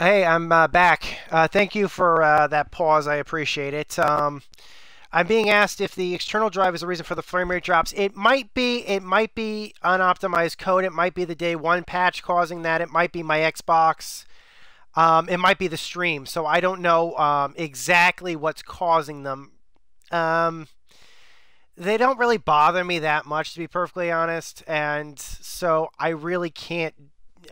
Hey, I'm uh, back. Uh, thank you for uh, that pause. I appreciate it. Um, I'm being asked if the external drive is the reason for the frame rate drops. It might be. It might be unoptimized code. It might be the day one patch causing that. It might be my Xbox. Um, it might be the stream. So I don't know um, exactly what's causing them. Um, they don't really bother me that much, to be perfectly honest. And so I really can't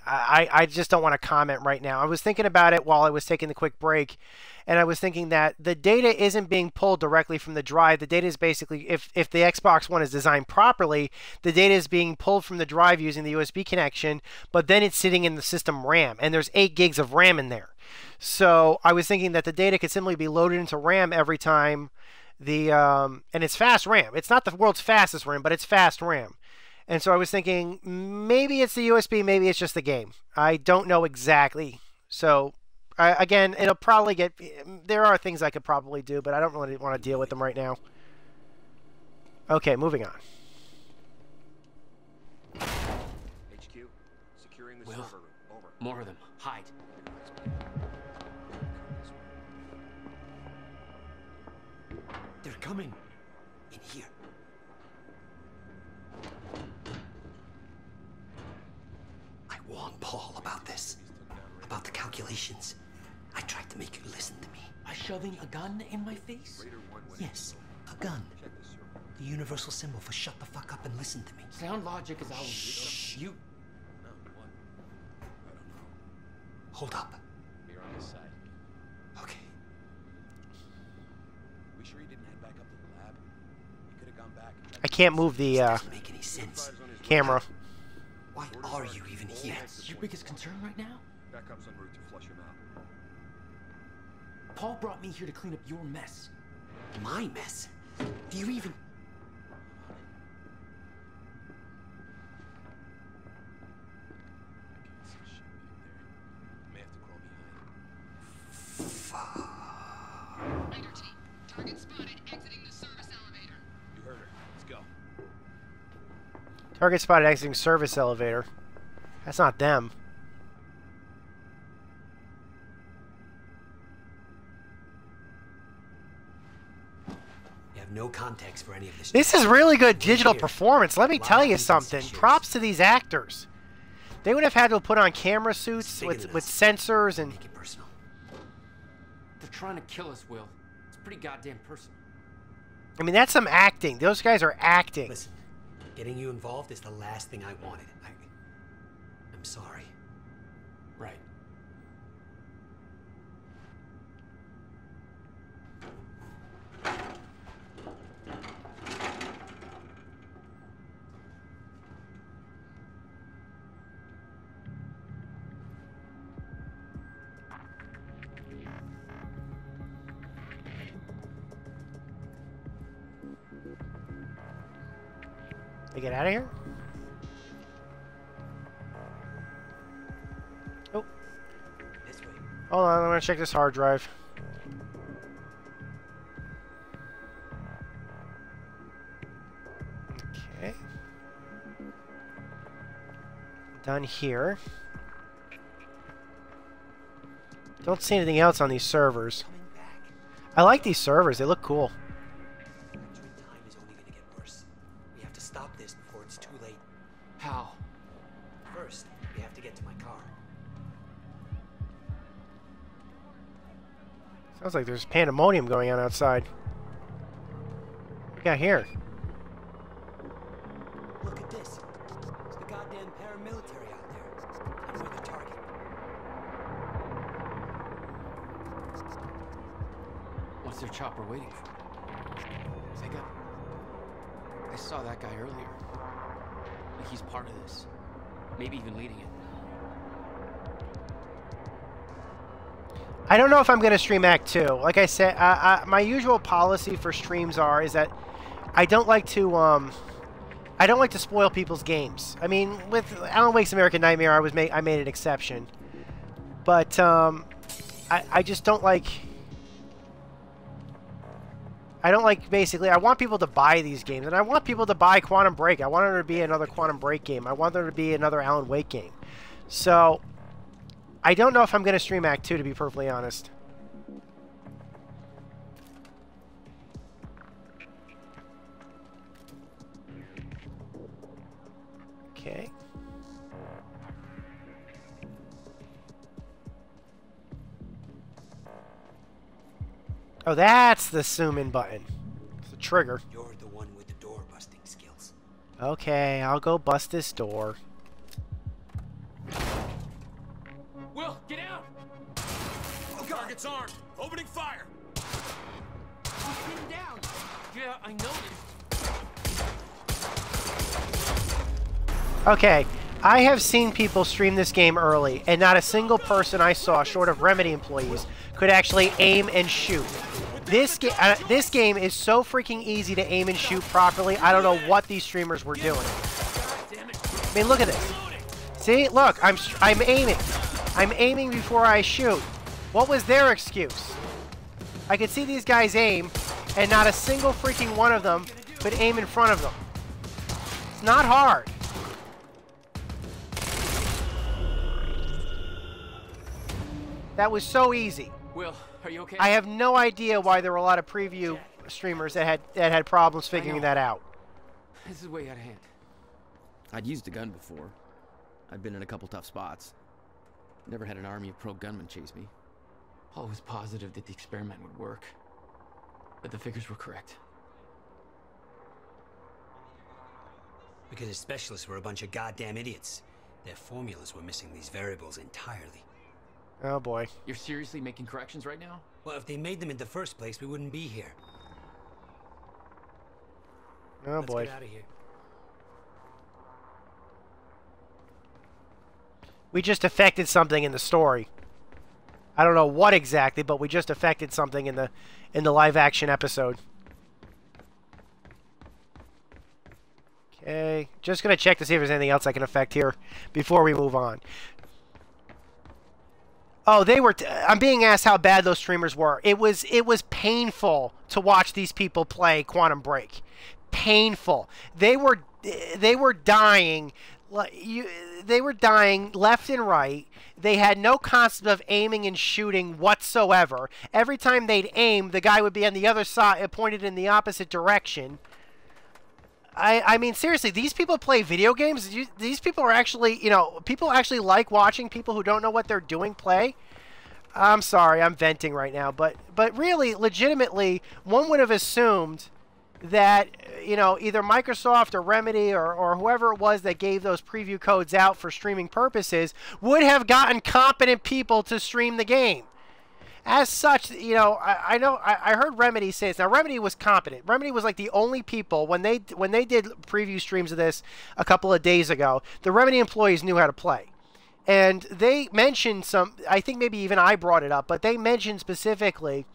I, I just don't want to comment right now. I was thinking about it while I was taking the quick break, and I was thinking that the data isn't being pulled directly from the drive. The data is basically, if, if the Xbox One is designed properly, the data is being pulled from the drive using the USB connection, but then it's sitting in the system RAM, and there's 8 gigs of RAM in there. So I was thinking that the data could simply be loaded into RAM every time the, um, and it's fast RAM. It's not the world's fastest RAM, but it's fast RAM. And so I was thinking maybe it's the USB, maybe it's just the game. I don't know exactly. So uh, again, it'll probably get. There are things I could probably do, but I don't really want to deal with them right now. Okay, moving on. HQ, securing the Will, server. Over. More of them. Hide. They're coming. In here. I warned Paul about this. About the calculations. I tried to make you listen to me. By shoving a gun in my face? Yes, a gun. The universal symbol for shut the fuck up and listen to me. Sound logic is always you. Hold up. We're on this side. Okay. We sure he didn't head back up to the lab? He could have gone back I can't move the uh, make any sense. camera. Why are you even here? It's your biggest concern right now? Backup's en route to flush him out. Paul brought me here to clean up your mess. My mess? Do you even... Target spotted exiting service elevator. That's not them. You have no context for any of this. This is really good digital Here. performance. Let me tell you something. Props to these actors. They would have had to put on camera suits with, with sensors and Make it personal. They're trying to kill us, Will. It's pretty goddamn personal. I mean that's some acting. Those guys are acting. Listen, getting you involved is the last thing I wanted. I, I'm sorry. Right. Get out of here? Oh, This way. hold on. I'm gonna check this hard drive. Okay. Done here. Don't see anything else on these servers. I like these servers. They look cool. Sounds like there's pandemonium going on outside. What we got here? Know if I'm going to stream Act 2. Like I said, I, I, my usual policy for streams are is that I don't like to um I don't like to spoil people's games. I mean, with Alan Wake's American Nightmare, I was made I made an exception. But um I I just don't like I don't like basically I want people to buy these games and I want people to buy Quantum Break. I want there to be another Quantum Break game. I want there to be another Alan Wake game. So I don't know if I'm going to stream Act 2, to be perfectly honest. Okay. Oh, that's the zoom in button. It's the trigger. You're the one with the door busting skills. Okay, I'll go bust this door. Will, get out! Target's armed. Opening fire. Get down! Yeah, I noticed. Okay, I have seen people stream this game early, and not a single person I saw, short of Remedy employees, could actually aim and shoot. This, ga uh, this game is so freaking easy to aim and shoot properly, I don't know what these streamers were doing. I mean, look at this. See? Look, I'm, I'm aiming. I'm aiming before I shoot. What was their excuse? I could see these guys aim, and not a single freaking one of them could aim in front of them. It's not hard. That was so easy. Will, are you okay? I have no idea why there were a lot of preview streamers that had that had problems figuring that out. This is way out of hand. I'd used a gun before. I'd been in a couple tough spots. Never had an army of pro gunmen chase me. Paul was positive that the experiment would work. But the figures were correct. Because the specialists were a bunch of goddamn idiots. Their formulas were missing these variables entirely. Oh boy. You're seriously making corrections right now? Well, if they made them in the first place, we wouldn't be here. Oh Let's boy. get out of here. We just affected something in the story. I don't know what exactly, but we just affected something in the in the live action episode. Okay, just gonna check to see if there's anything else I can affect here before we move on. Oh, they were. I'm being asked how bad those streamers were. It was. It was painful to watch these people play Quantum Break. Painful. They were. They were dying. You, they were dying left and right. They had no concept of aiming and shooting whatsoever. Every time they'd aim, the guy would be on the other side, pointed in the opposite direction. I, I mean, seriously, these people play video games. You, these people are actually, you know, people actually like watching people who don't know what they're doing play. I'm sorry, I'm venting right now, but but really, legitimately, one would have assumed that you know either Microsoft or Remedy or, or whoever it was that gave those preview codes out for streaming purposes would have gotten competent people to stream the game as such, you know, I, I know I, I heard Remedy say this. Now Remedy was competent. Remedy was like the only people when they when they did preview streams of this a couple of days ago. The Remedy employees knew how to play, and they mentioned some. I think maybe even I brought it up, but they mentioned specifically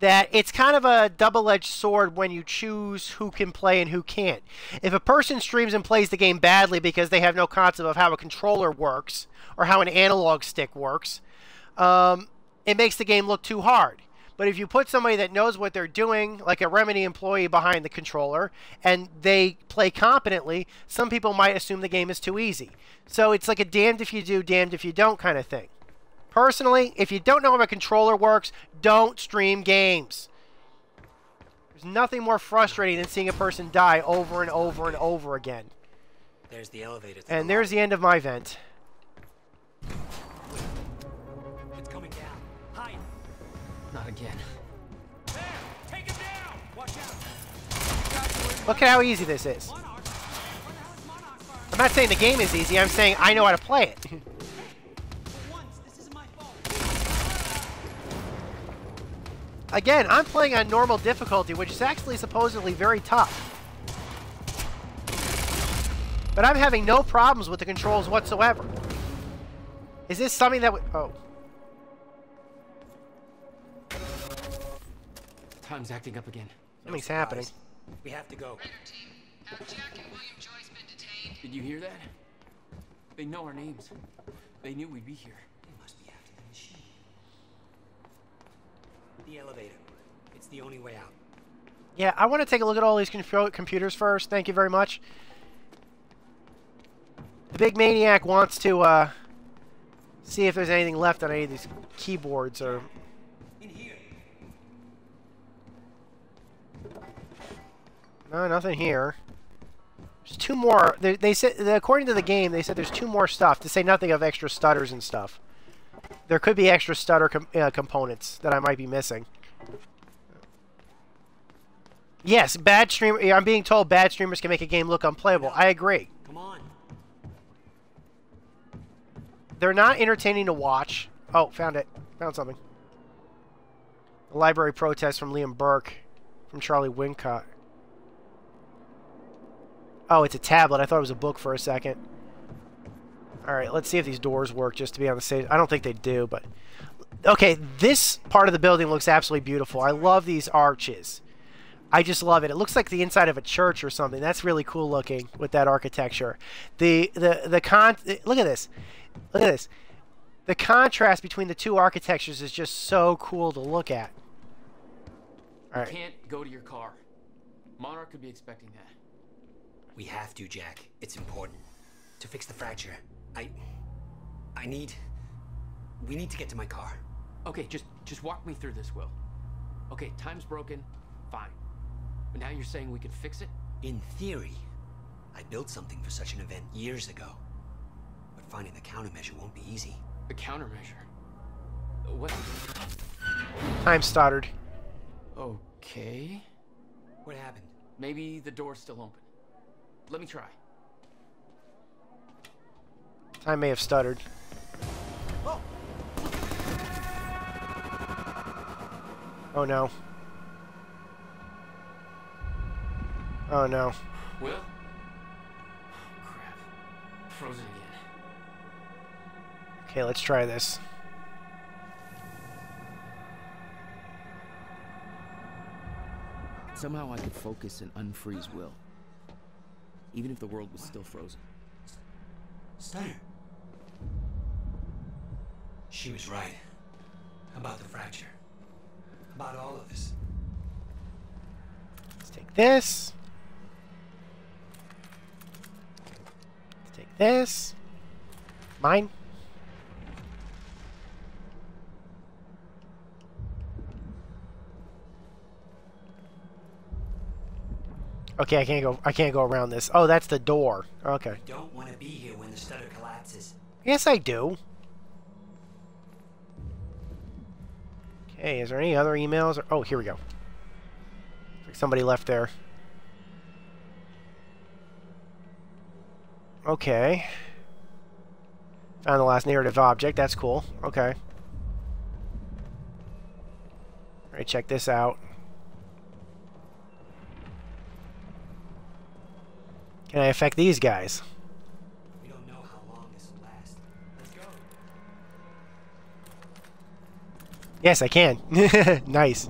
that it's kind of a double-edged sword when you choose who can play and who can't. If a person streams and plays the game badly because they have no concept of how a controller works or how an analog stick works, um, it makes the game look too hard. But if you put somebody that knows what they're doing, like a Remedy employee behind the controller, and they play competently, some people might assume the game is too easy. So it's like a damned if you do, damned if you don't kind of thing. Personally, if you don't know how a controller works, don't stream games. There's nothing more frustrating than seeing a person die over and over and over again. There's the elevator. And the there's the end of my vent. It's coming down. Higher. Not again. Take him down. Watch out. Look at how easy this is. I'm not saying the game is easy, I'm saying I know how to play it. Again, I'm playing on normal difficulty, which is actually supposedly very tough. But I'm having no problems with the controls whatsoever. Is this something that would... Oh. Time's acting up again. Something's No happening. We have to go. Raider team, have Jack and William Joyce been detained? Did you hear that? They know our names. They knew we'd be here. They must be after the machine. The elevator. It's the only way out. Yeah, I want to take a look at all these computers first. Thank you very much. The big maniac wants to uh, See if there's anything left on any of these keyboards or. In here. No, nothing here. There's two more. They, they said, according to the game, they said there's two more stuff. To say nothing of extra stutters and stuff. There could be extra stutter com uh, components that I might be missing. Yes, bad stream. I'm being told bad streamers can make a game look unplayable. I agree. Come on. They're not entertaining to watch. Oh, found it. Found something. A library protest from Liam Burke, from Charlie Wincott. Oh, it's a tablet. I thought it was a book for a second. Alright, let's see if these doors work just to be on the safe. I don't think they do, but... Okay, this part of the building looks absolutely beautiful. I love these arches. I just love it. It looks like the inside of a church or something. That's really cool looking with that architecture. The the the con look at this. Look at this. The contrast between the two architectures is just so cool to look at. All right. Can't go to your car. Monarch could be expecting that. We have to, Jack. It's important. To fix the fracture. I... I need... We need to get to my car. Okay, just just walk me through this, Will. Okay, time's broken. Fine. But now you're saying we could fix it? In theory, I built something for such an event years ago. But finding the countermeasure won't be easy. The countermeasure. What? Time stutter. Okay. What happened? Maybe the door's still open. Let me try. Time may have stuttered. Oh no. Oh no. Will? Crap. Frozen again. Okay, let's try this. Somehow I could focus and unfreeze Will. Even if the world was still frozen. Stutter. She was right. About the fracture. About all of this. Let's take this. Let's take this. Mine. Okay, I can't go. I can't go around this. Oh, that's the door. Okay. Don't want to be here when the stutter collapses. Yes, I do. Okay, is there any other emails? Or, oh, here we go. Like somebody left there. Okay. Found the last narrative object. That's cool. Okay. Alright, check this out. Can I affect these guys? We don't know how long this will last. Let's go. Yes, I can. nice.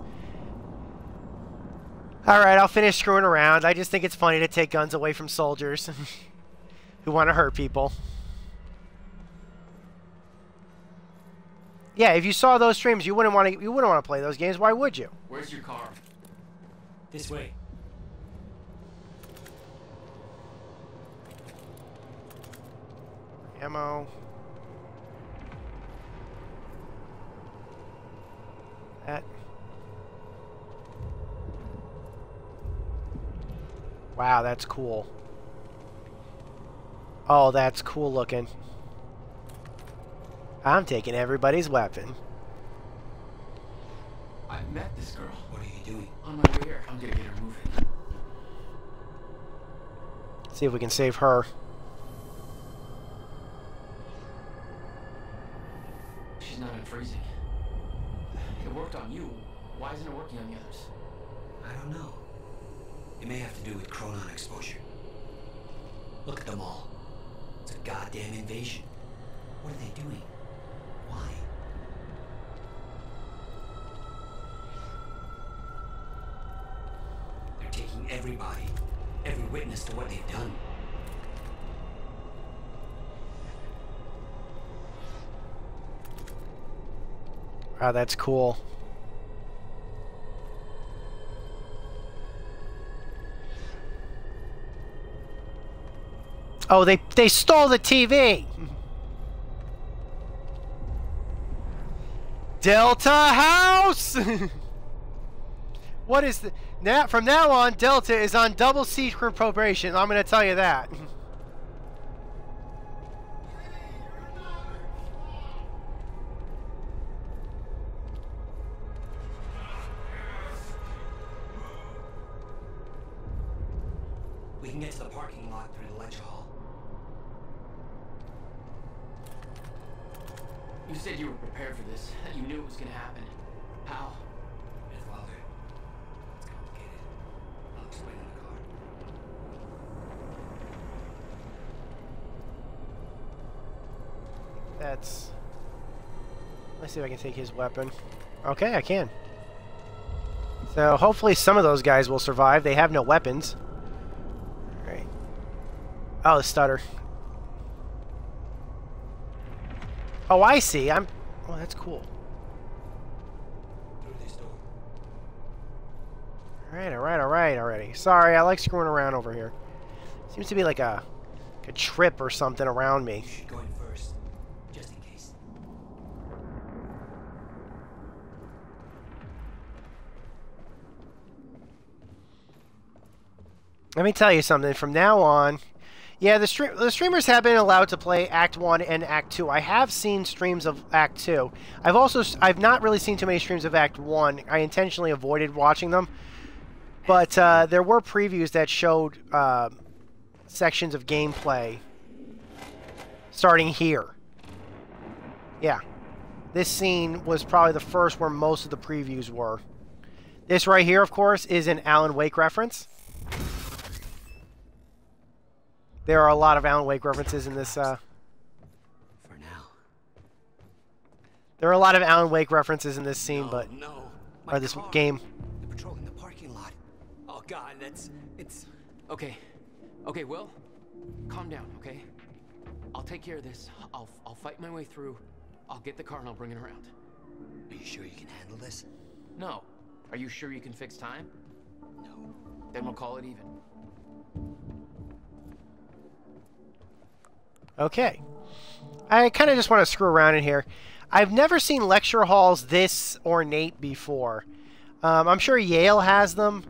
Alright, I'll finish screwing around. I just think it's funny to take guns away from soldiers who want to hurt people. Yeah, if you saw those streams, you wouldn't want to. You wouldn't want to play those games. Why would you? Where's your car? This way. Ammo. That. Wow, that's cool. Oh, that's cool looking. I'm taking everybody's weapon. I met this girl What are you doing? on my way here. I'm gonna get her moving. See if we can save her. She's not unfreezing. It worked on you. Why isn't it working on the others? I don't know. It may have to do with chronon exposure. Look at them all. It's a goddamn invasion. What are they doing? Why? They're taking everybody, every witness to what they've done. Wow, that's cool. Oh, they they stole the TV. Delta House. what is the now? From now on, Delta is on double secret probation. I'm going to tell you that. We can get to the parking lot through the lecture hall. You said you were prepared for this. That you knew it was gonna happen. How? Beth Wilder. It's complicated. I'll explain in the car. That's. Let's see if I can take his weapon. Okay, I can. So hopefully some of those guys will survive. They have no weapons. Alright. Oh, the stutter. Oh, I see. I'm. Oh, that's cool. Through this door. Alright, alright, alright already. Sorry, I like screwing around over here. Seems to be like a, like a trip or something around me. You should go in first, just in case. Let me tell you something. From now on, yeah, the stream the streamers have been allowed to play Act One and Act Two. I have seen streams of Act Two. I've also I've not really seen too many streams of Act One. I intentionally avoided watching them, but uh, there were previews that showed uh, sections of gameplay starting here. Yeah, this scene was probably the first where most of the previews were. This right here, of course, is an Alan Wake reference. There are a lot of Alan Wake references in this. Uh, For now. there are a lot of Alan Wake references in this scene, no, but no. or this game. They're patrolling the parking lot. Oh God, that's it's. Okay. Okay, Will. Calm down, okay? I'll take care of this. I'll I'll fight my way through. I'll get the car and I'll bring it around. Are you sure you can handle this? No. Are you sure you can fix time? No. Then we'll call it even. Okay. I kind of just want to screw around in here. I've never seen lecture halls this ornate before. Um, I'm sure Yale has them,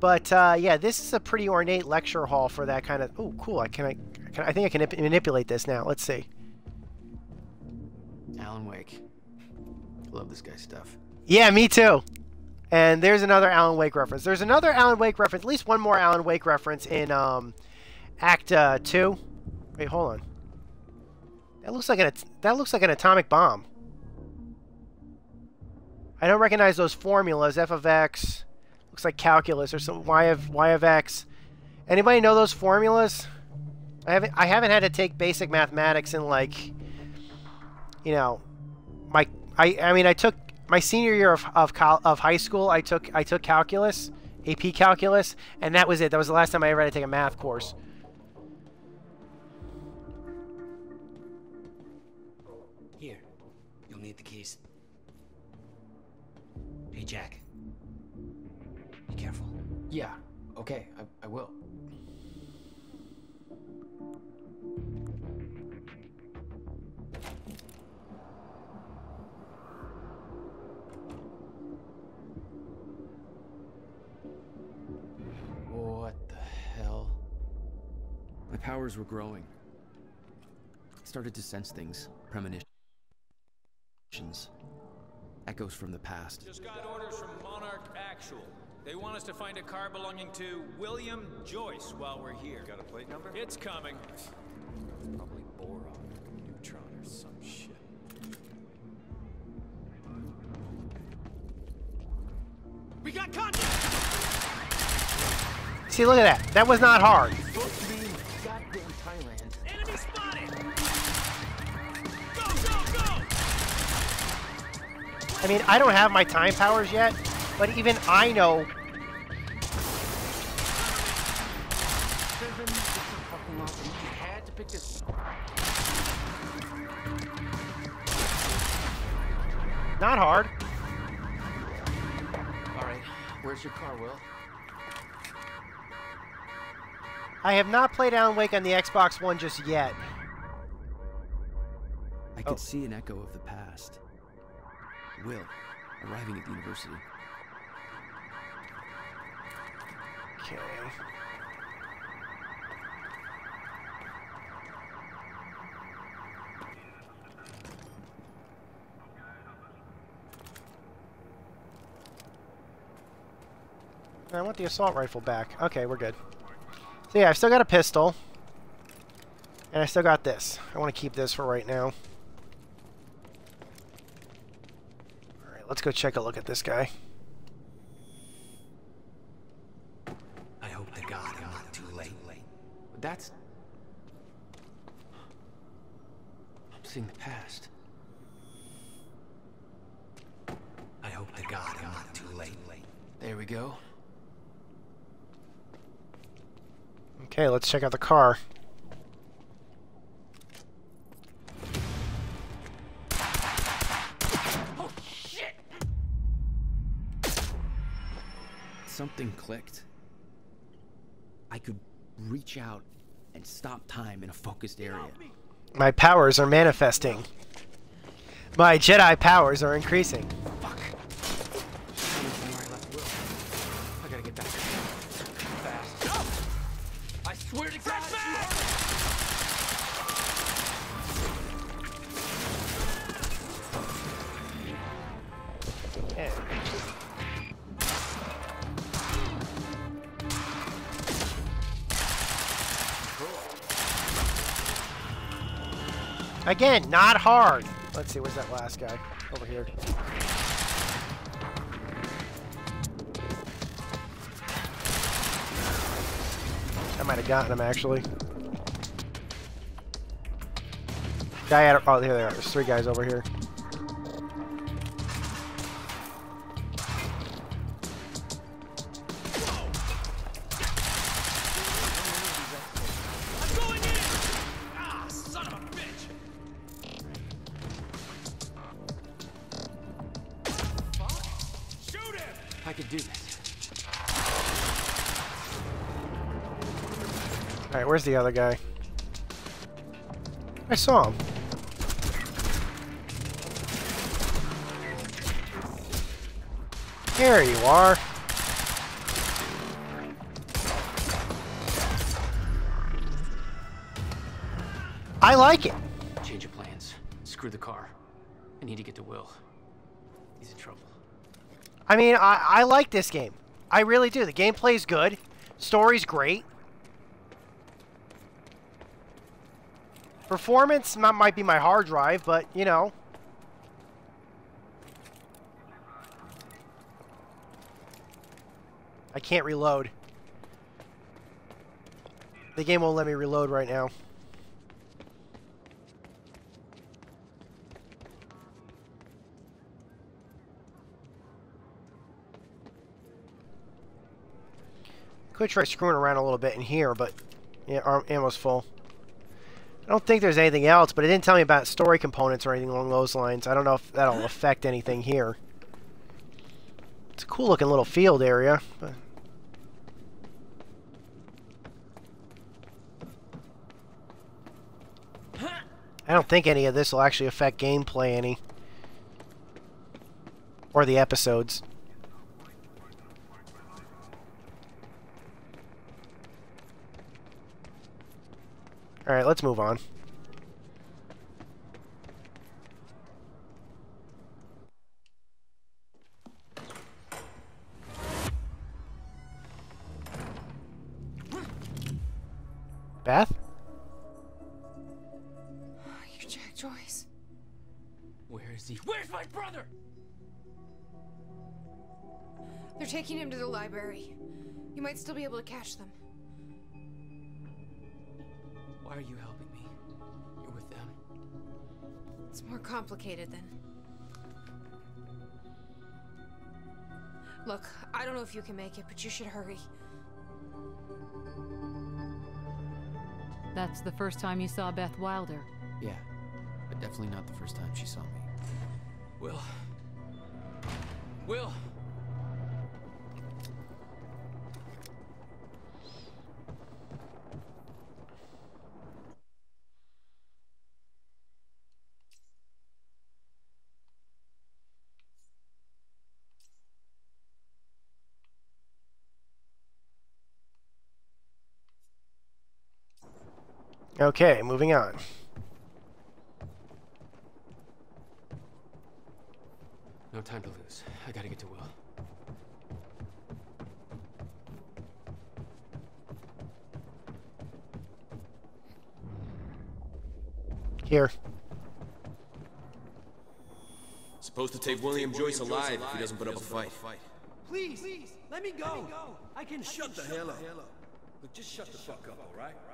but uh, yeah, this is a pretty ornate lecture hall for that kind of. Oh, cool! I can I, can, I think I can manipulate this now. Let's see. Alan Wake. Love this guy's stuff. Yeah, me too. And there's another Alan Wake reference. There's another Alan Wake reference. At least one more Alan Wake reference in um, Act uh, Two. Wait, hold on. That looks like an that looks like an atomic bomb. I don't recognize those formulas. F of x looks like calculus or some y of y of x. Anybody know those formulas? I haven't I haven't had to take basic mathematics in like you know my I I mean I took my senior year of of, of high school I took I took calculus AP calculus and that was it that was the last time I ever had to take a math course Okay. I, I will. What the hell? My powers were growing. I started to sense things, premonitions, echoes from the past. Just got orders from Monarch Actual. They want us to find a car belonging to William Joyce while we're here. Got a plate number? It's coming. Probably boron neutron or some shit. We got contact! see look at that that was not hard Goddamn Thailand. Enemy spotted! Go, go, go! I mean I don't have my time powers yet but even I know Driven, it's a fucking awesome. You had to pick this. not hard All right. Where's your car, Will? I have not played Alan Wake on the Xbox One just yet I could Oh. see an echo of the past. Will, arriving at the university. I want the assault rifle back. Okay, we're good. So yeah, I've still got a pistol. And I still got this. I want to keep this for right now. Alright, let's go check a look at this guy. I hope to God I'm not too late. But that's. I'm seeing the past. I hope to God I'm not too late. There we go. Okay, let's check out the car. Oh, shit. Something clicked. I could reach out and stop time in a focused area. My powers are manifesting. My Jedi powers are increasing. Again, not hard. Let's see, where's that last guy? Over here. I might have gotten him, actually. Guy at... Oh, here they are. There's three guys over here. Where's the other guy? I saw him. There you are. I like it. Change of plans. Screw the car. I need to get to Will. He's in trouble. I mean, I, I like this game. I really do. The gameplay's good. Story's great. Performance might be my hard drive, but, you know. I can't reload. The game won't let me reload right now. Could try screwing around a little bit in here, but yeah, ammo's full. I don't think there's anything else, but it didn't tell me about story components or anything along those lines. I don't know if that'll affect anything here. It's a cool looking little field area. But... I don't think any of this will actually affect gameplay any. Or the episodes. Alright, let's move on. Beth? You're Jack Joyce. Where is he? Where's my brother? They're taking him to the library. You might still be able to catch them. Why are you helping me? You're with them. It's more complicated than. Look, I don't know if you can make it, but you should hurry. That's the first time you saw Beth Wilder. Yeah, but definitely not the first time she saw me. Will. Will. Okay, moving on. No time to lose. I gotta get to Will. Here. Supposed to take William Joyce alive if he doesn't put up a fight. Please, please, let me go. I can Shut the hell up. Look, just shut the fuck up, all right? All right,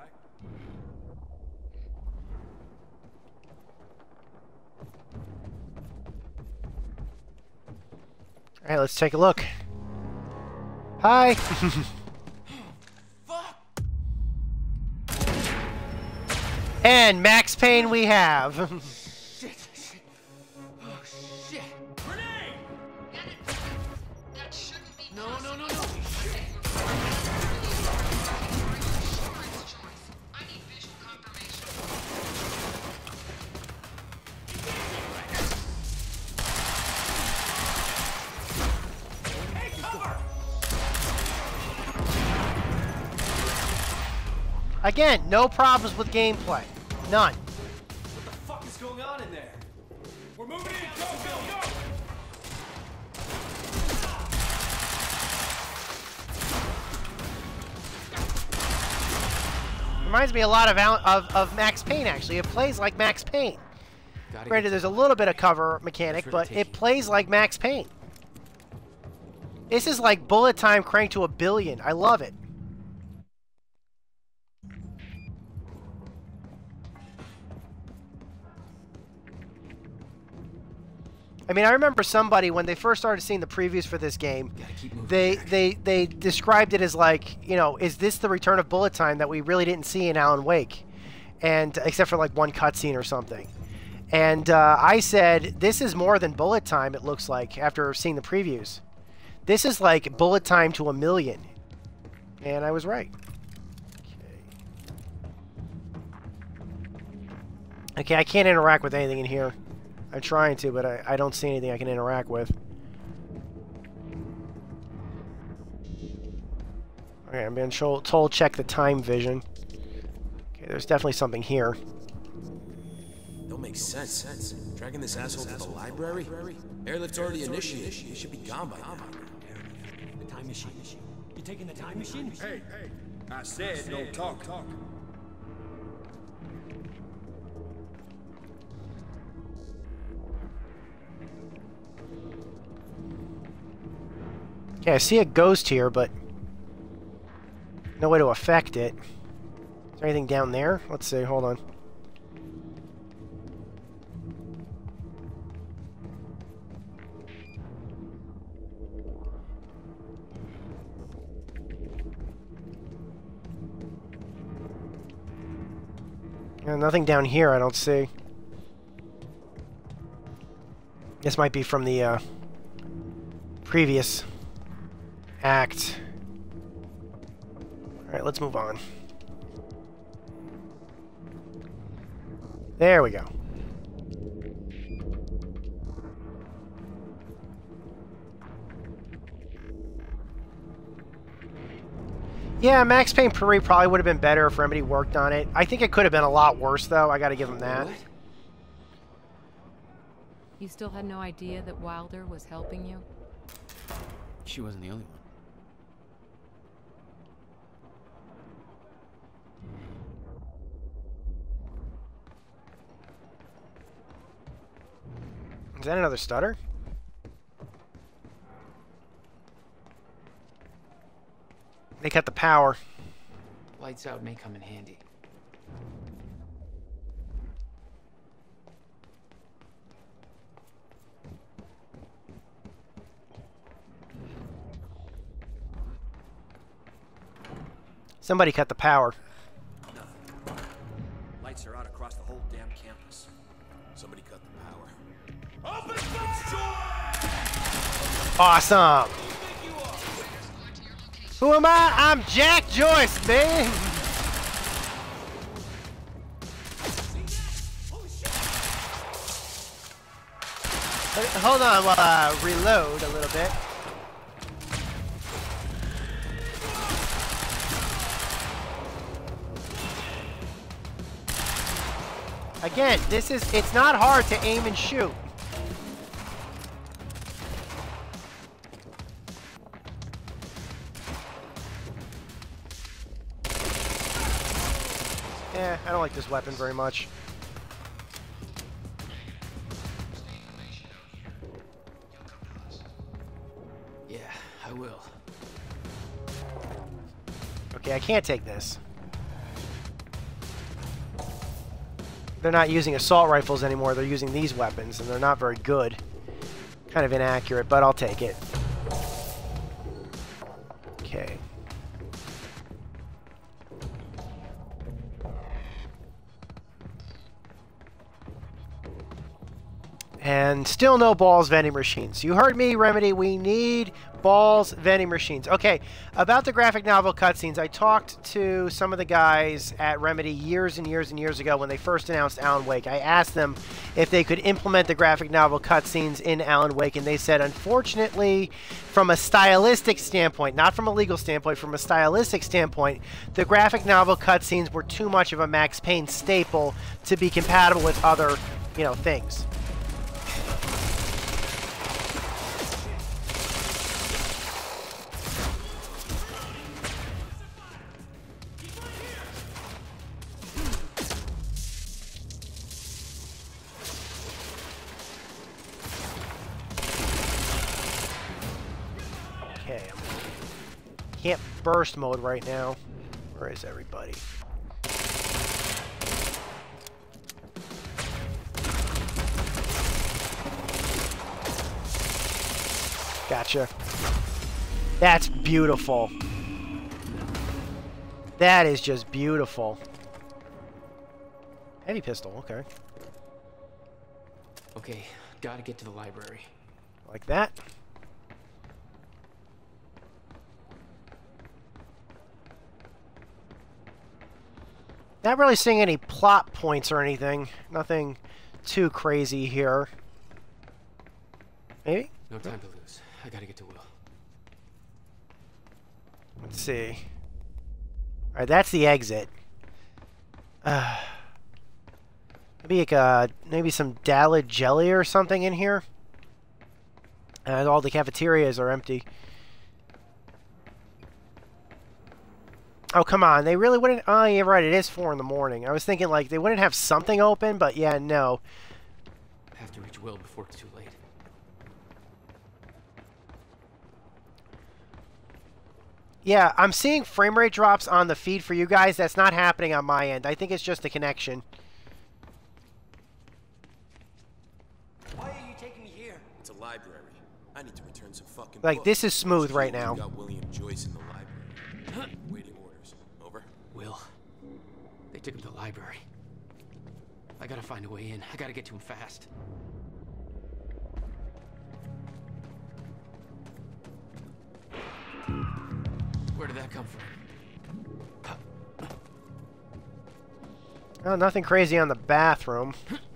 let's take a look. Hi. and Max Payne we have. Again, no problems with gameplay. None. What the fuck is going on in there? We're moving in! Go, go, go! Reminds me a lot of, of of Max Payne actually. It plays like Max Payne. Granted, there's a little bit of cover mechanic, but it plays like Max Payne. This is like bullet time cranked to a billion. I love it. I mean, I remember somebody when they first started seeing the previews for this game, Gotta keep moving. they back. they they described it as like, you know, is this the return of bullet time that we really didn't see in Alan Wake, and except for like one cutscene or something. And uh, I said, this is more than bullet time. It looks like after seeing the previews, this is like bullet time to a million, and I was right. Okay. Okay, I can't interact with anything in here. I'm trying to, but I, I don't see anything I can interact with. Okay, I'm being told, told check the time vision. Okay, there's definitely something here. Don't make sense. Sense. Dragging this asshole to the library? Airlift's already initiated. It should be gone by now. The time machine. You taking the time machine? Hey, hey! I said no talk, talk. Okay, I see a ghost here, but no way to affect it. Is there anything down there? Let's see, hold on. Yeah, nothing down here, I don't see. This might be from the uh, previous act. Alright, let's move on. There we go. Yeah, Max Payne 3 probably would have been better if Remedy worked on it. I think it could have been a lot worse, though. I gotta give them that. You still had no idea that Wilder was helping you? She wasn't the only one. Is that another stutter? They cut the power. Lights out may come in handy. Somebody cut the power. Awesome. Who am I? I'm Jack Joyce, man. Hold on while I reload a little bit. Again, this is, it's not hard to aim and shoot. Eh, I don't like this weapon very much. Yeah, I will. Okay, I can't take this. They're not using assault rifles anymore, they're using these weapons, and they're not very good. Kind of inaccurate, but I'll take it. And still no balls vending machines. You heard me, Remedy. We need balls vending machines. Okay, about the graphic novel cutscenes, I talked to some of the guys at Remedy years and years and years ago when they first announced Alan Wake. I asked them if they could implement the graphic novel cutscenes in Alan Wake, and they said, unfortunately, from a stylistic standpoint, not from a legal standpoint, from a stylistic standpoint, the graphic novel cutscenes were too much of a Max Payne staple to be compatible with other, you know, things. Burst mode right now. Where is everybody? Gotcha. That's beautiful. That is just beautiful. Heavy pistol, okay. Okay, gotta get to the library. Like that. Not really seeing any plot points or anything. Nothing too crazy here. Maybe? No time to lose. I gotta get to Will. Let's see. Alright, that's the exit. Uh, maybe like uh, maybe some Dalid jelly or something in here. And all the cafeterias are empty. Oh, come on. They really wouldn't... Oh, you're right. It is 4 in the morning. I was thinking, like, they wouldn't have something open, but yeah, no. I Have to reach Will before it's too late. Yeah, I'm seeing frame rate drops on the feed for you guys. That's not happening on my end. I think it's just the connection. Why are you taking me here? It's a library. I need to return some fucking Like, books. this is smooth right We now. got William Joyce in the library. Waiting orders. Over. Will. They took him to the library. I gotta find a way in. I gotta get to him fast. Where did that come from? Oh, nothing crazy on the bathroom.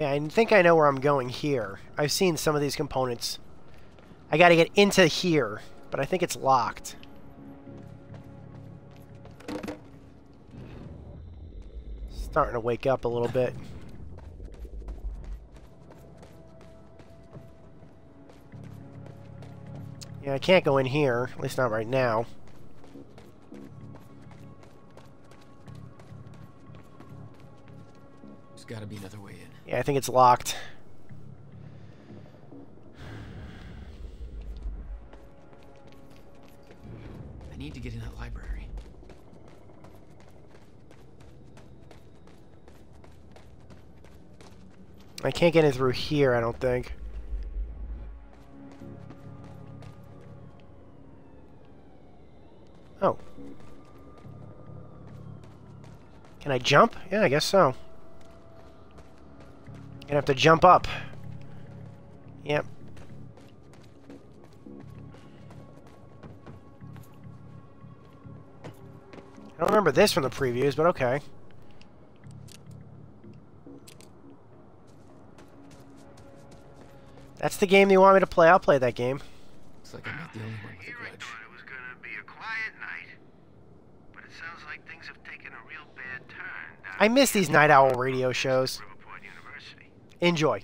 Okay, I think I know where I'm going here. I've seen some of these components. I gotta get into here, but I think it's locked. Starting to wake up a little bit. Yeah, I can't go in here, at least not right now. There's gotta be another way. Yeah, I think it's locked. I need to get in that library. I can't get in through here, I don't think. Oh. Can I jump? Yeah, I guess so. Gonna have to jump up. Yep. I don't remember this from the previews, but okay. That's the game you want me to play. I'll play that game. Looks like I'm not the only one with a Here I grudge. thought it was gonna be a quiet night, but it sounds like things have taken a real bad turn. I miss these Night Owl radio shows. Enjoy.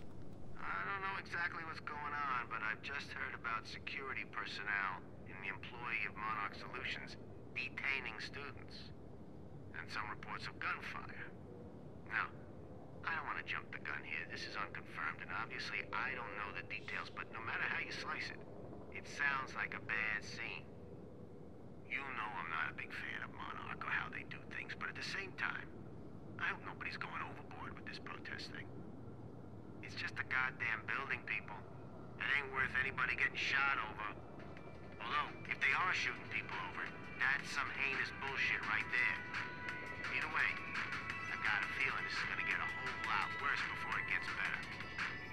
I don't know exactly what's going on, but I've just heard about security personnel in the employee of Monarch Solutions detaining students, and some reports of gunfire. Now, I don't want to jump the gun here. This is unconfirmed, and obviously I don't know the details, but no matter how you slice it, it sounds like a bad scene. You know I'm not a big fan of Monarch or how they do things, but at the same time, I hope nobody's going overboard with this protest thing. Just a goddamn building, people. It ain't worth anybody getting shot over. Although, if they are shooting people over, that's some heinous bullshit right there. Either way, I've got a feeling this is gonna get a whole lot worse before it gets better.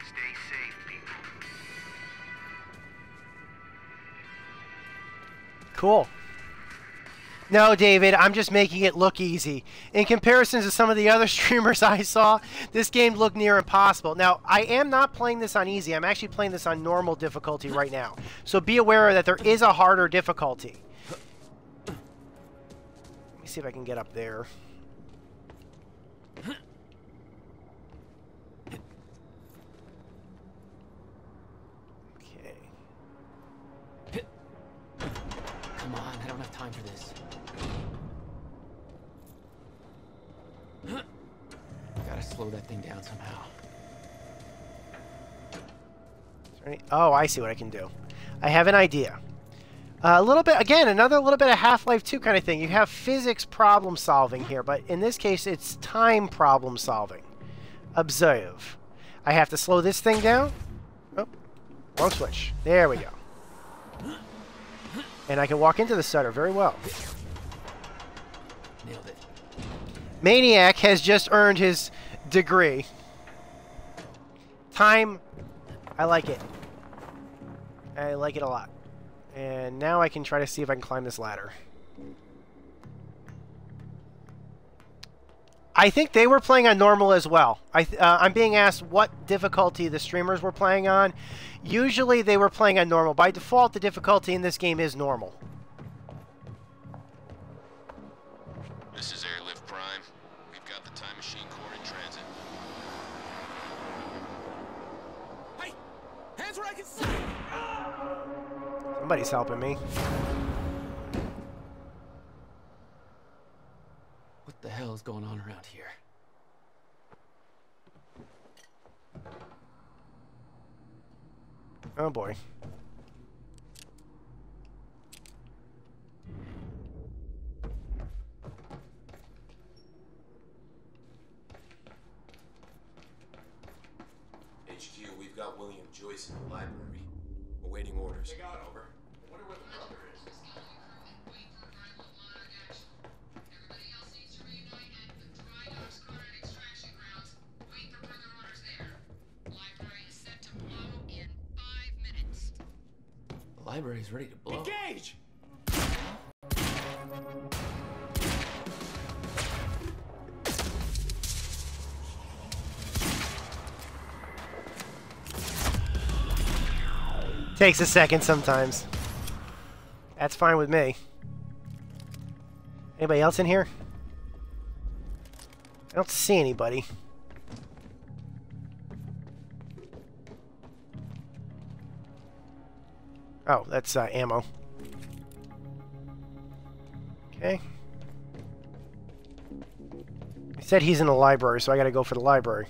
Stay safe, people. Cool. No, David, I'm just making it look easy. In comparison to some of the other streamers I saw, this game looked near impossible. Now, I am not playing this on easy. I'm actually playing this on normal difficulty right now. So be aware that there is a harder difficulty. Let me see if I can get up there. Okay. Come on, I don't have time for this. Gotta slow that thing down somehow. Any- Oh, I see what I can do. I have an idea. Uh, a little bit, again, another little bit of Half-Life 2 kind of thing. You have physics problem solving here, but in this case, it's time problem solving. Observe. I have to slow this thing down. Oh, wrong switch. There we go. And I can walk into the stutter very well. Nailed it. Maniac has just earned his degree. Time, I like it. I like it a lot. And now I can try to see if I can climb this ladder. I think they were playing on normal as well. I th- uh, I'm being asked what difficulty the streamers were playing on. Usually they were playing on normal. By default, the difficulty in this game is normal. Somebody's helping me. What the hell is going on around here? Oh boy. HQ, we've got William Joyce in the library. Awaiting orders. The ready to blow. Engage! Takes a second sometimes. That's fine with me. Anybody else in here? I don't see anybody. Oh, that's uh, ammo. Okay. He said he's in the library, so I gotta go for the library.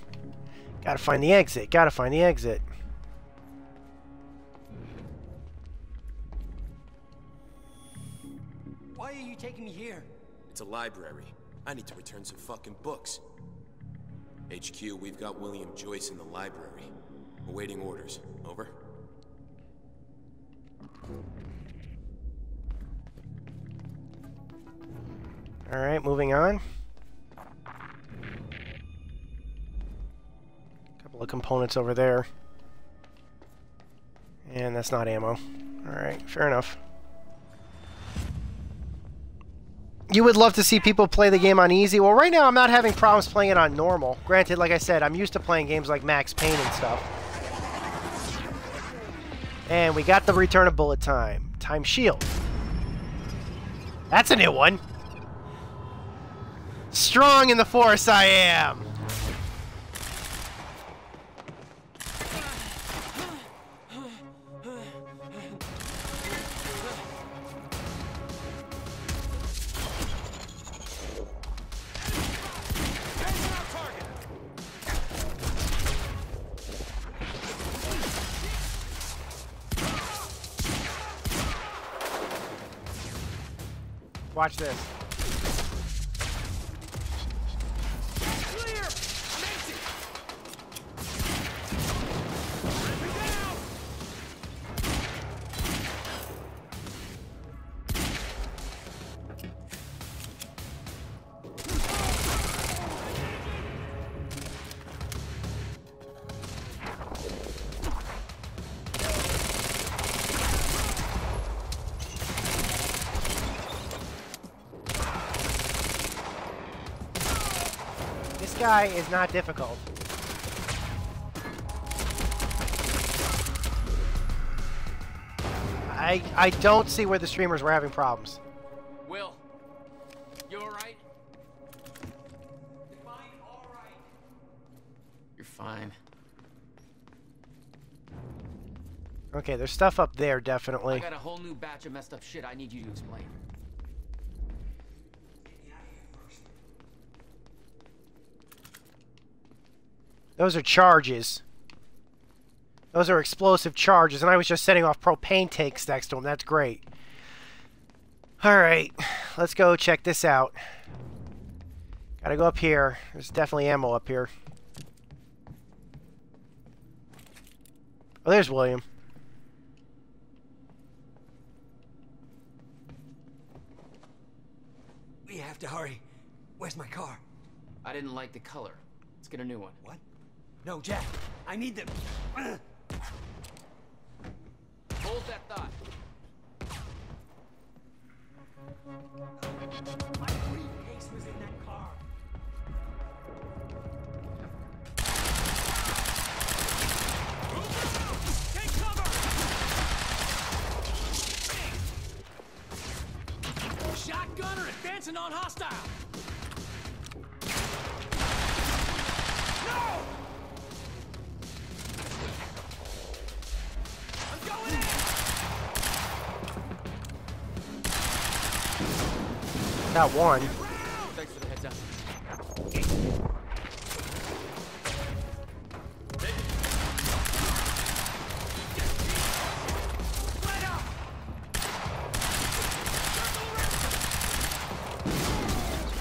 Gotta find the exit. Gotta find the exit. Why are you taking me here? It's a library. I need to return some fucking books. HQ, we've got William Joyce in the library. Awaiting orders. Over. Alright, moving on. Couple of components over there. And that's not ammo. Alright, fair enough. You would love to see people play the game on easy. Well, right now I'm not having problems playing it on normal. Granted, like I said, I'm used to playing games like Max Payne and stuff. And we got the return of bullet time. Time shield. That's a new one. Strong in the force I am. Watch This guy is not difficult. I I don't see where the streamers were having problems. Will, you alright? You're fine. Okay, there's stuff up there, definitely. I got a whole new batch of messed up shit I need you to explain. Those are charges. Those are explosive charges, and I was just setting off propane tanks next to them. That's great. Alright, let's go check this out. Gotta go up here. There's definitely ammo up here. Oh, there's William. We have to hurry. Where's my car? I didn't like the color. Let's get a new one. What? No, Jack. I need them. Hold that thought. My briefcase was in that car. Take cover! Shotgunner advancing on hostile! Got one. Thanks for the heads up.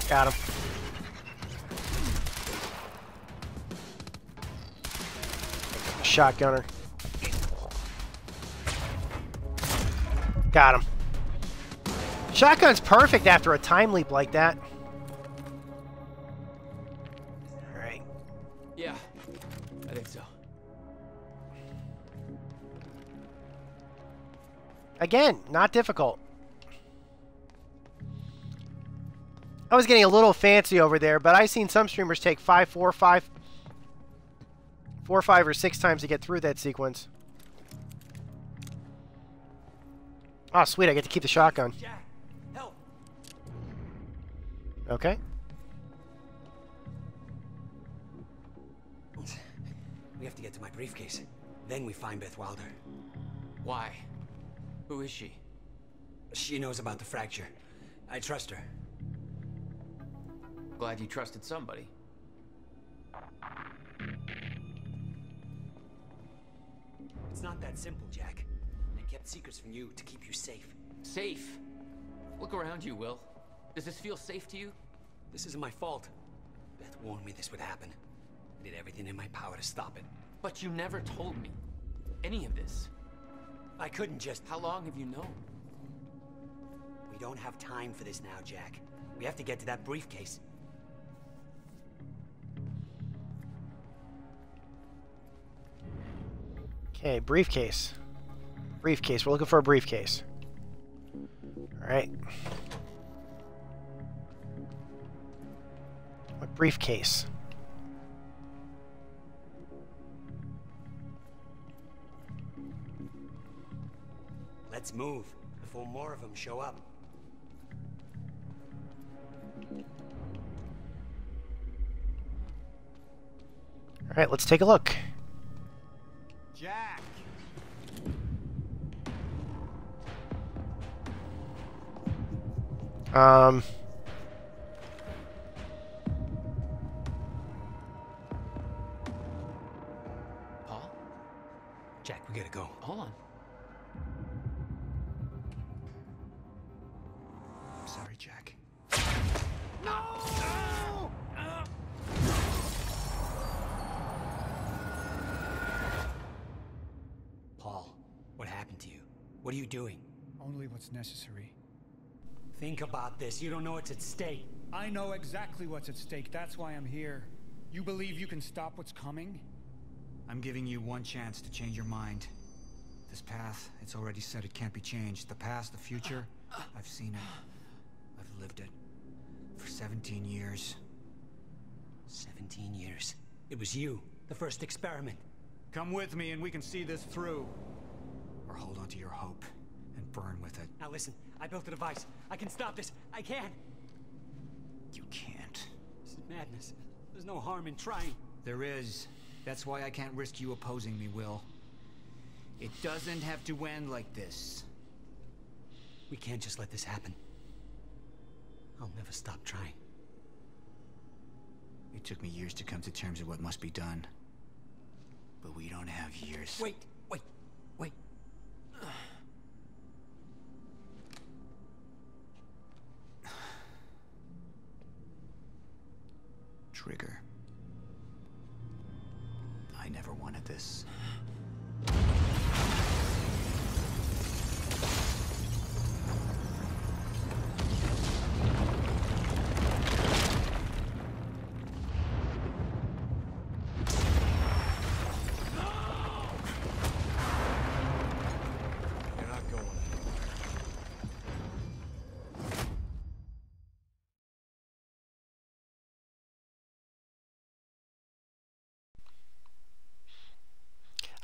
Got him. Shotgunner. Got him. Shotgun's perfect after a time leap like that. Alright. Yeah, I think so. Again, not difficult. I was getting a little fancy over there, but I've seen some streamers take five, four, five, four, five, or six times to get through that sequence. Oh, sweet, I get to keep the shotgun. Jack. Okay. We have to get to my briefcase. Then we find Beth Wilder. Why? Who is she? She knows about the fracture. I trust her. Glad you trusted somebody. It's not that simple, Jack. I kept secrets from you to keep you safe. Safe? Look around you, Will. Does this feel safe to you? This isn't my fault. Beth warned me this would happen. I did everything in my power to stop it. But you never told me any of this. I couldn't just... How long have you known? We don't have time for this now, Jack. We have to get to that briefcase. Okay, briefcase. Briefcase. We're looking for a briefcase. Alright. What briefcase? Let's move before more of them show up. All right, let's take a look. Jack! Um, Jack, we gotta go. Hold on. I'm sorry, Jack. No! Paul, what happened to you? What are you doing? Only what's necessary. Think about this. You don't know what's at stake. I know exactly what's at stake. That's why I'm here. You believe you can stop what's coming? I'm giving you one chance to change your mind. This path, it's already said it can't be changed. The past, the future, I've seen it. I've lived it. For 17 years. 17 years. It was you, the first experiment. Come with me and we can see this through. Or hold on to your hope and burn with it. Now listen, I built a device. I can stop this. I can. You can't. This is madness. There's no harm in trying. There is. That's why I can't risk you opposing me, Will. It doesn't have to end like this. We can't just let this happen. I'll never stop trying. It took me years to come to terms with what must be done. But we don't have years. Wait.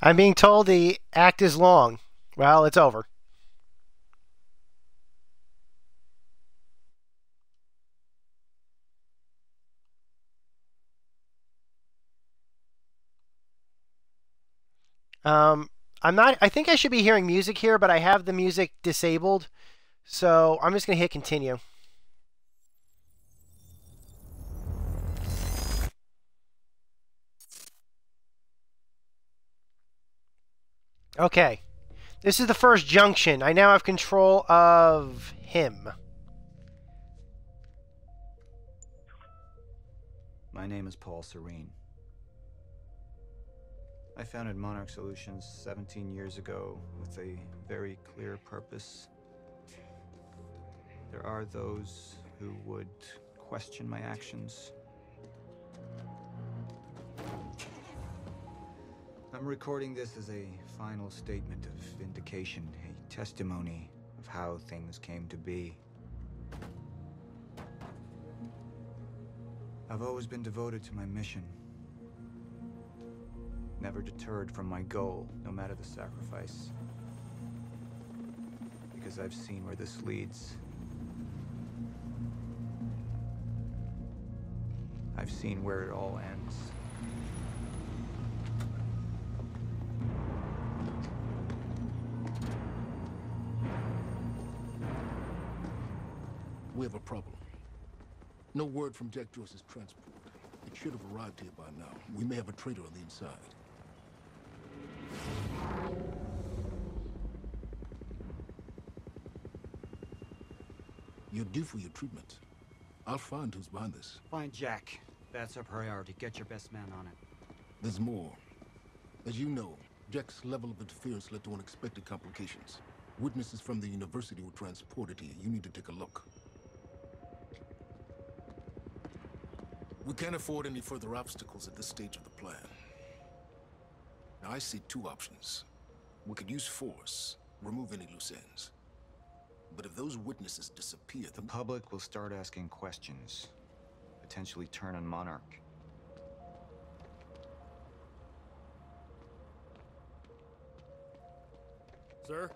I'm being told the act is long. Well, it's over. Um, I'm not. I think I should be hearing music here, but I have the music disabled, so I'm just gonna hit continue. Okay. This is the first junction. I now have control of him. My name is Paul Serene. I founded Monarch Solutions 17 years ago with a very clear purpose. There are those who would question my actions. I'm recording this as a final statement of vindication, a testimony of how things came to be. I've always been devoted to my mission. Never deterred from my goal, no matter the sacrifice. Because I've seen where this leads. I've seen where it all ends. We have a problem. No word from Jack Joyce's transport. It should have arrived here by now. We may have a traitor on the inside. You're due for your treatment. I'll find who's behind this. Find Jack. That's our priority. Get your best man on it. There's more. As you know, Jack's level of interference led to unexpected complications. Witnesses from the university were transported here. You need to take a look. We can't afford any further obstacles at this stage of the plan. Now, I see two options. We could use force, remove any loose ends. But if those witnesses disappear, The public will start asking questions, potentially turn on Monarch. Sir?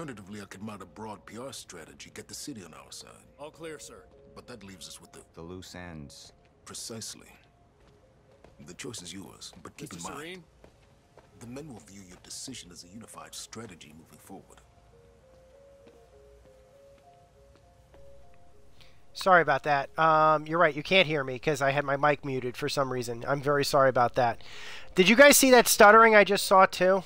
Alternatively, I could mount a broad PR strategy, get the city on our side. All clear, sir. But that leaves us with the... The loose ends. Precisely. The choice is yours, but keep Mr. in mind... Serene? The men will view your decision as a unified strategy moving forward. Sorry about that. Um, you're right. You can't hear me because I had my mic muted for some reason. I'm very sorry about that. Did you guys see that stuttering I just saw too?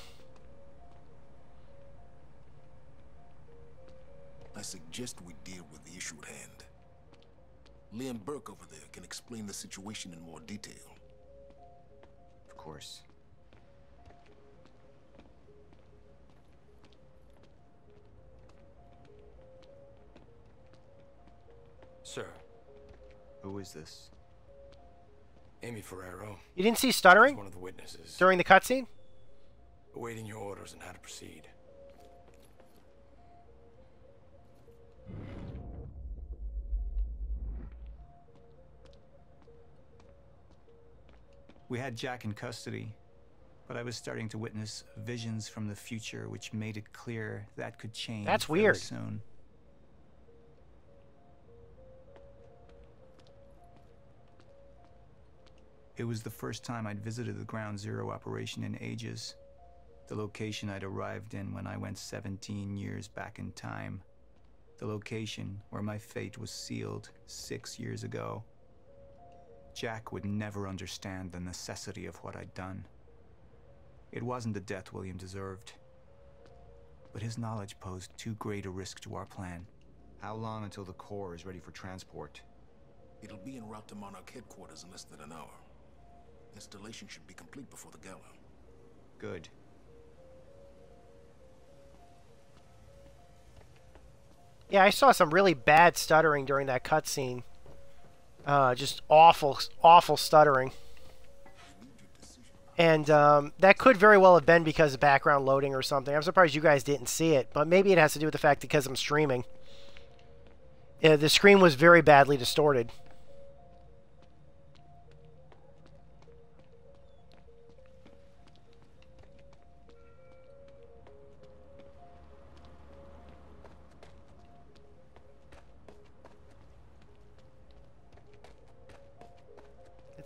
Suggest we deal with the issue at hand. Liam Burke over there can explain the situation in more detail. Of course. Sir, Who is this? Amy Ferrero. You didn't see stuttering one of the witnesses. during the cutscene? Awaiting your orders on how to proceed. We had Jack in custody, but I was starting to witness visions from the future which made it clear that could change That's very weird. soon. It was the first time I'd visited the Ground Zero operation in ages. The location I'd arrived in when I went 17 years back in time. The location where my fate was sealed six years ago. Jack would never understand the necessity of what I'd done. It wasn't the death William deserved, but his knowledge posed too great a risk to our plan. How long until the core is ready for transport? It'll be en route to Monarch headquarters in less than an hour. Installation should be complete before the gala. Good. Yeah, I saw some really bad stuttering during that cutscene. Uh, just awful, awful stuttering. And um, that could very well have been because of background loading or something. I'm surprised you guys didn't see it, but maybe it has to do with the fact because I'm streaming. Yeah, the screen was very badly distorted.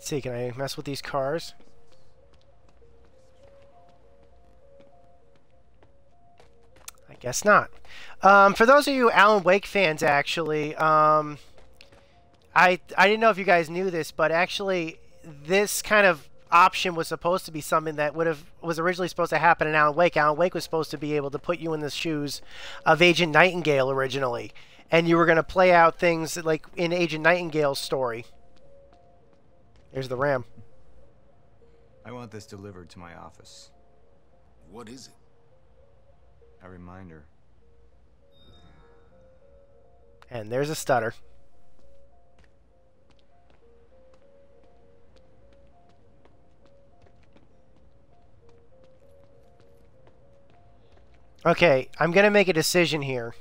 See, can I mess with these cars? I guess not. Um, for those of you Alan Wake fans, actually, um, I I didn't know if you guys knew this, but actually, this kind of option was supposed to be something that would have was originally supposed to happen in Alan Wake. Alan Wake was supposed to be able to put you in the shoes of Agent Nightingale originally, and you were going to play out things like in Agent Nightingale's story. Here's the RAM. I want this delivered to my office. What is it? A reminder. And there's a stutter. Okay, I'm going to make a decision here.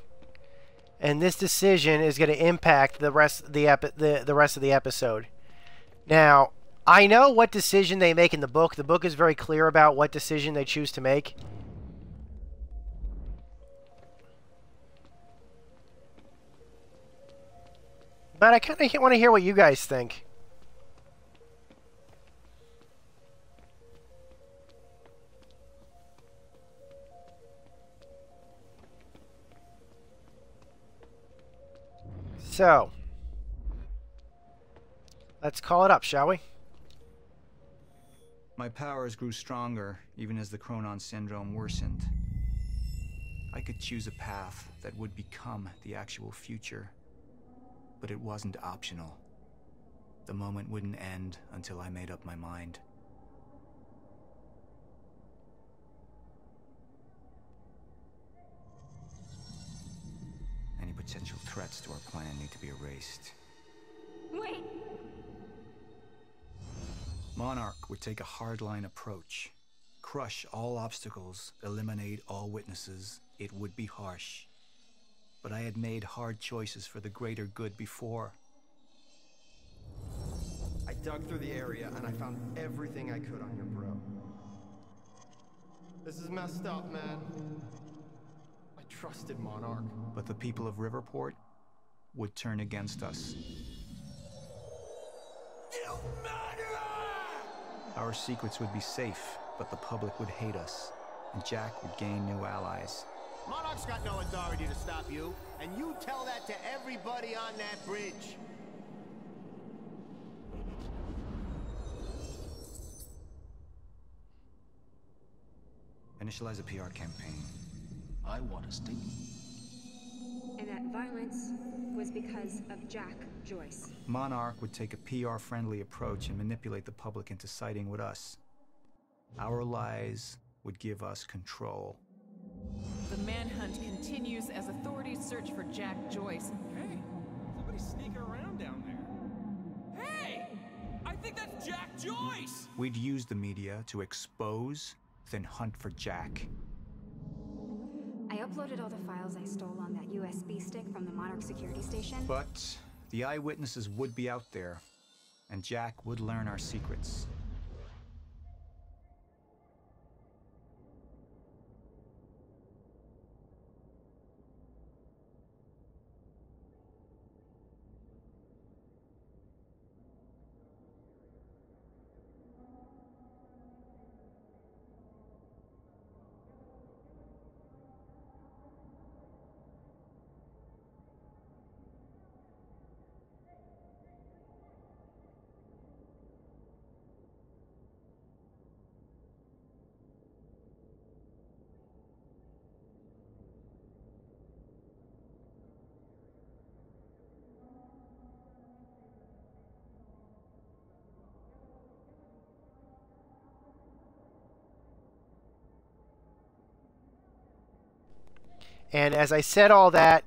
And this decision is going to impact the rest the epi- the the rest of the episode. Now, I know what decision they make in the book. The book is very clear about what decision they choose to make. But I kind of want to hear what you guys think. So, let's call it up, shall we? My powers grew stronger even as the Chronon syndrome worsened. I could choose a path that would become the actual future, but it wasn't optional. The moment wouldn't end until I made up my mind. Any potential threats to our plan need to be erased. Wait! Monarch would take a hardline approach. Crush all obstacles, eliminate all witnesses. It would be harsh. But I had made hard choices for the greater good before. I dug through the area and I found everything I could on your bro. This is messed up, man. I trusted Monarch. But the people of Riverport would turn against us. Our secrets would be safe, but the public would hate us, and Jack would gain new allies. Monarch's got no authority to stop you, and you tell that to everybody on that bridge. Initialize a PR campaign. I want a statement. And that violence was because of Jack Joyce. Monarch would take a PR-friendly approach and manipulate the public into siding with us. Our lies would give us control. The manhunt continues as authorities search for Jack Joyce. Hey, somebody's sneaking around down there. Hey! I think that's Jack Joyce! We'd use the media to expose, then hunt for Jack. I uploaded all the files I stole on that USB stick from the Monarch security station. But the eyewitnesses would be out there, and Jack would learn our secrets. And as I said all that,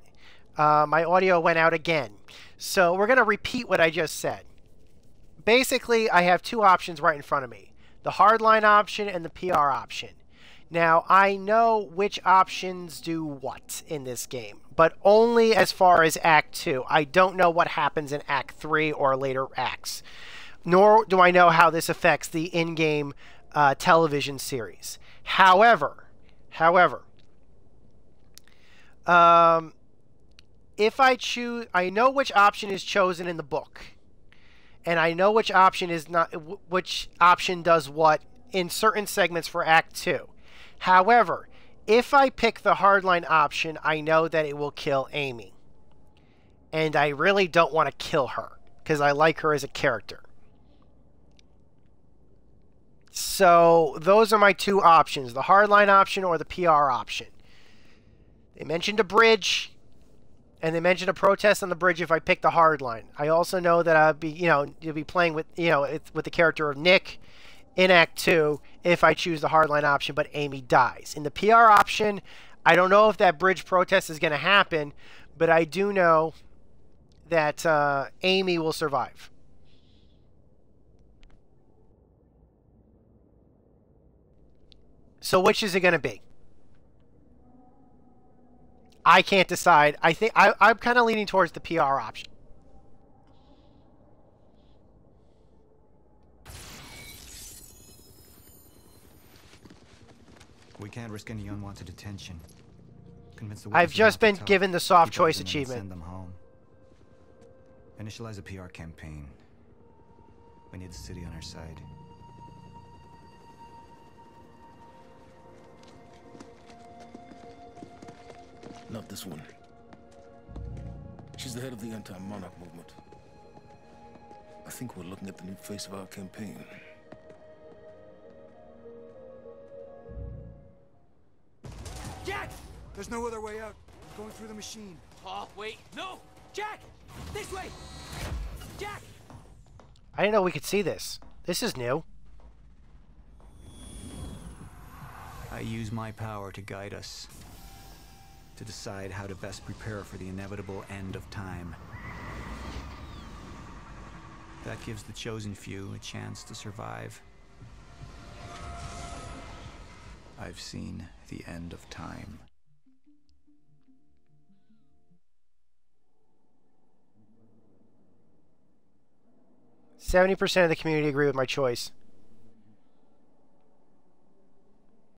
uh, my audio went out again. So we're going to repeat what I just said. Basically, I have two options right in front of me. The hardline option and the PR option. Now, I know which options do what in this game, but only as far as Act 2. I don't know what happens in Act 3 or later acts. Nor do I know how this affects the in-game uh, television series. However, however, um, if I choose, I know which option is chosen in the book, and I know which option is not, which option does what in certain segments for Act Two. However, if I pick the hardline option, I know that it will kill Amy, and I really don't want to kill her because I like her as a character. So those are my two options: the hardline option or the PR option. They mentioned a bridge, and they mentioned a protest on the bridge if I pick the hard line. I also know that I'll be, you know, you'll be playing with, you know, with the character of Nick in Act 2 if I choose the hardline option, but Amy dies. In the PR option, I don't know if that bridge protest is going to happen, but I do know that uh, Amy will survive. So which is it going to be? I can't decide. I think I, I'm kind of leaning towards the PR option. We can't risk any unwanted attention. Convince the I've just been given the soft choice achievement. Send them home. Initialize a PR campaign. We need the city on our side. Not this one. She's the head of the anti-monarch movement. I think we're looking at the new face of our campaign. Jack! There's no other way out. I'm Going through the machine. Oh, wait. No! Jack! This way! Jack! I didn't know we could see this. This is new. I use my power to guide us to decide how to best prepare for the inevitable end of time. That gives the chosen few a chance to survive. I've seen the end of time. Seventy percent of the community agree with my choice.